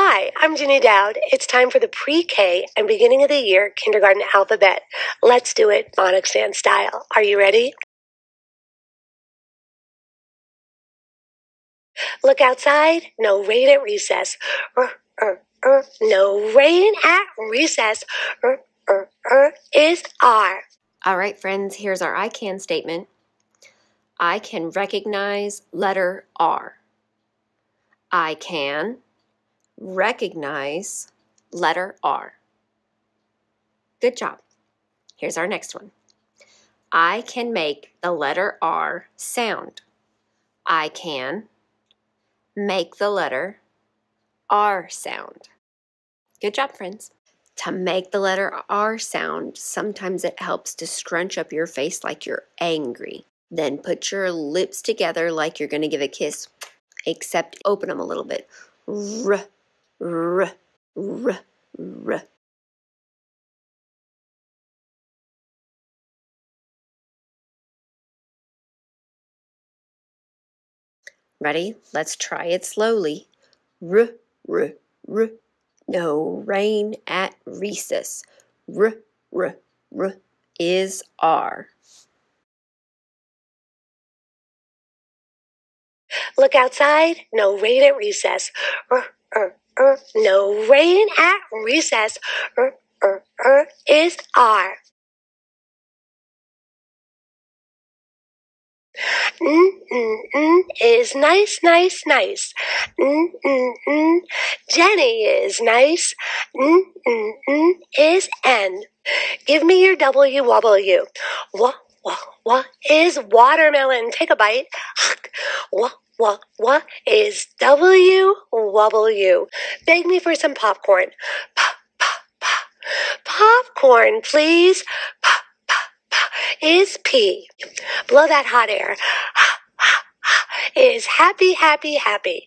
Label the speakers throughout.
Speaker 1: Hi, I'm Ginny Dowd. It's time for the pre K and beginning of the year kindergarten alphabet. Let's do it Phonics Dance style. Are you ready? Look outside. No rain at recess. Er, er, er. No rain at recess. Er, er, er is R.
Speaker 2: All right, friends, here's our I can statement. I can recognize letter R. I can recognize letter R. Good job. Here's our next one. I can make the letter R sound. I can make the letter R sound. Good job, friends. To make the letter R sound, sometimes it helps to scrunch up your face like you're angry. Then put your lips together like you're going to give a kiss, except open them a little bit. R, r, r. Ready? Let's try it slowly. R, r, r. No rain at recess. R, r, r is R.
Speaker 1: Look outside. No rain at recess. R, er, er. No rain at recess. Er, er, er is R. Mm, mm, mm is nice, nice, nice. Mm, mm, mm. Jenny is nice. Mm, mm, mm is N. Give me your. What, what, what is watermelon? Take a bite. What, what, what is W, W? Beg me for some popcorn. Pop, pop, pop. Popcorn, please. Pop, pop, pop. Is P. Blow that hot air. Is happy, happy, happy.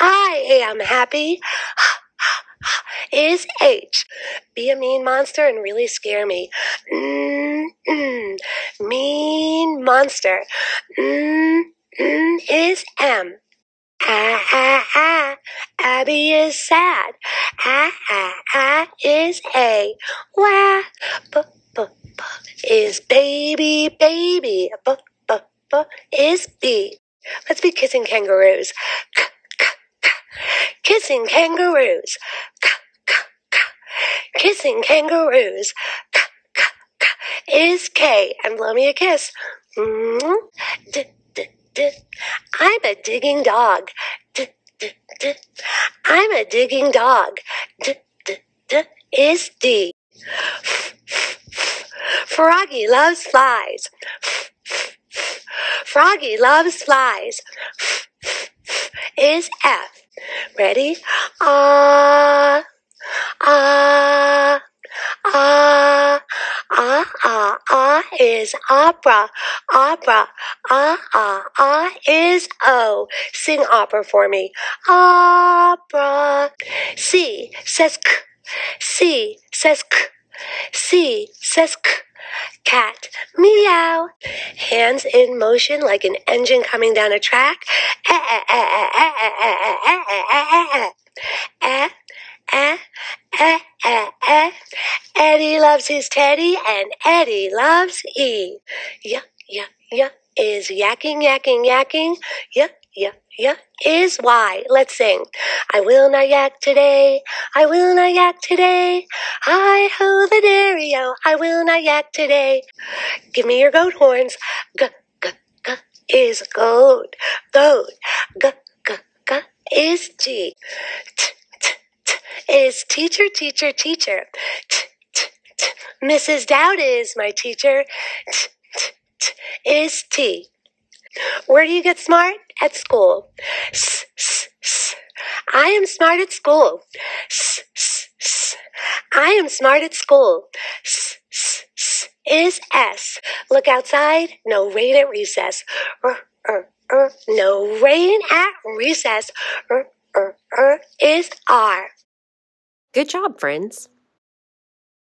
Speaker 1: I am happy is H. Be a mean monster and really scare me. Mm-mm. Mean monster. Mm-mm is M. Ah, ah, ah. Abby is sad. Ah, ah, ah is A. Wah. B, b, b is baby, baby. B, b, b is B. Let's be kissing kangaroos. K, k, k. Kissing kangaroos. K, k, k. Kissing kangaroos K, k, k. is K. And blow me a kiss. I'm a digging dog. I'm a digging dog. Is D. Froggy loves flies. Froggy loves flies. Is F. Ready? Ah. Uh, Ah, ah, ah, ah, ah is opera. Opera. Ah, ah, ah is O. Sing opera for me. Opera. C says k. C says k. C says k. Cat. Meow. Hands in motion like an engine coming down a track. Loves his teddy and Eddie loves E. Yeah, yeah, yeah is yakking, yakking, yakking. Yeah, yeah, yeah is Y. Let's sing. I will not yak today. I will not yak today. Hi ho the dairy oh, I will not yak today. Give me your goat horns. G, g, g is goat. Goat. G, g, g is G. T, is teacher, teacher, teacher. T, t, t. Mrs. Dowd is my teacher. T, t, t. Is T. Where do you get smart? At school. S, s, s. I am smart at school. S, s, s. I am smart at school. S, s, s. Is S. Look outside. No rain at recess. Er, er, er. No rain at recess. Er, er, er. Is R.
Speaker 2: Good job, friends.